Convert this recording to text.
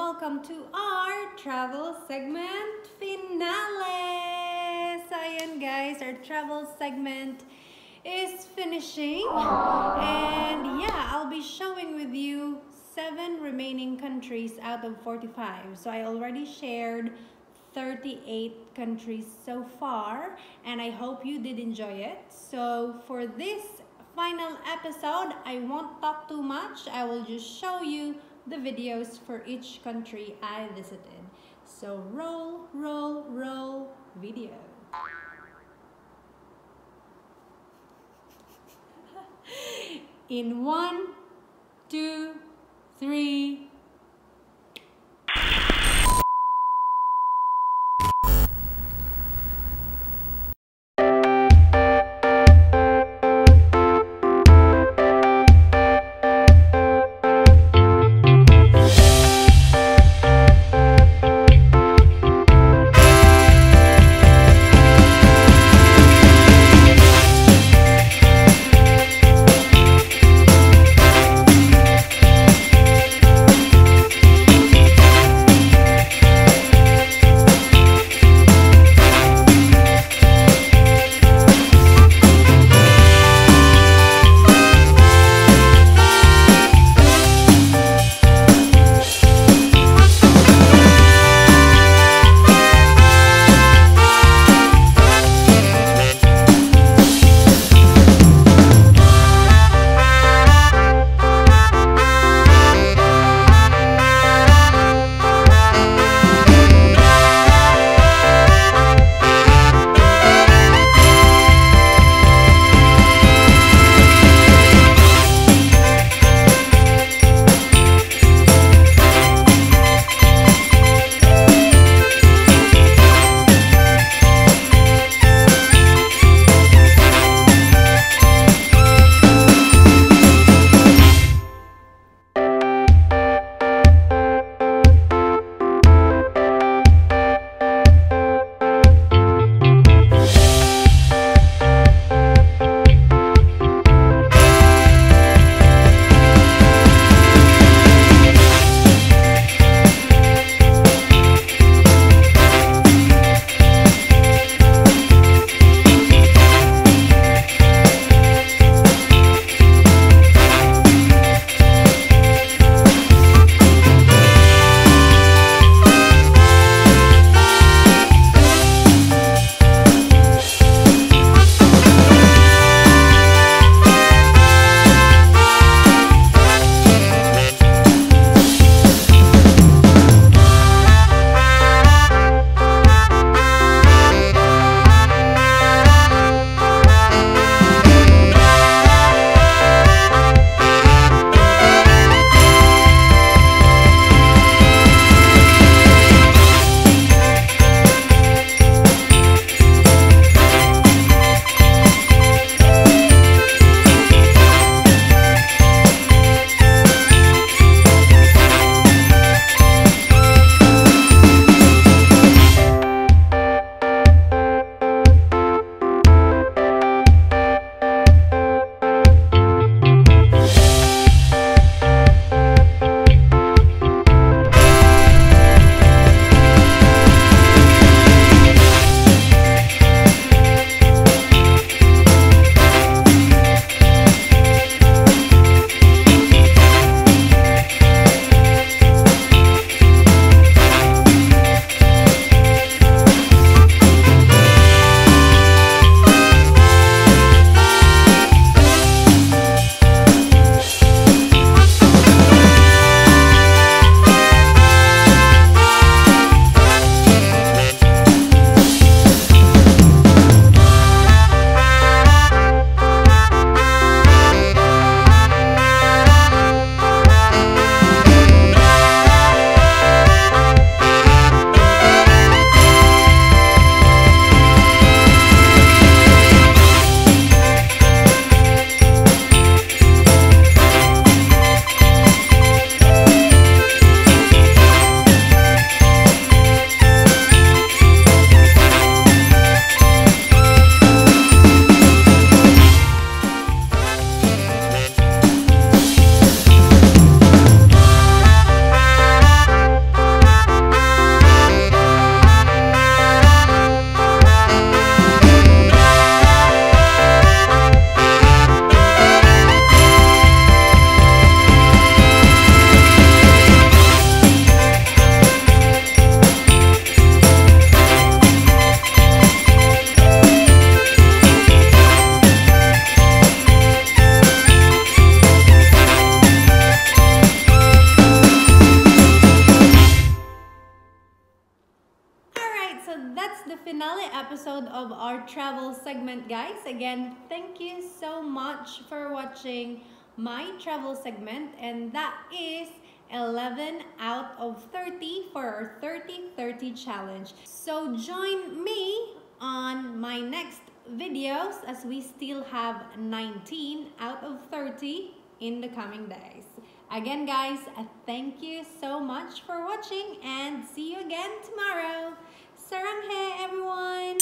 welcome to our travel segment finale. So guys, our travel segment is finishing. And yeah, I'll be showing with you seven remaining countries out of 45. So I already shared 38 countries so far and I hope you did enjoy it. So for this final episode, I won't talk too much. I will just show you the videos for each country I visited. So roll, roll, roll video. In one, two, three, episode of our travel segment, guys. Again, thank you so much for watching my travel segment, and that is 11 out of 30 for our 30-30 challenge. So join me on my next videos as we still have 19 out of 30 in the coming days. Again guys, thank you so much for watching and see you again tomorrow. Saranghe everyone!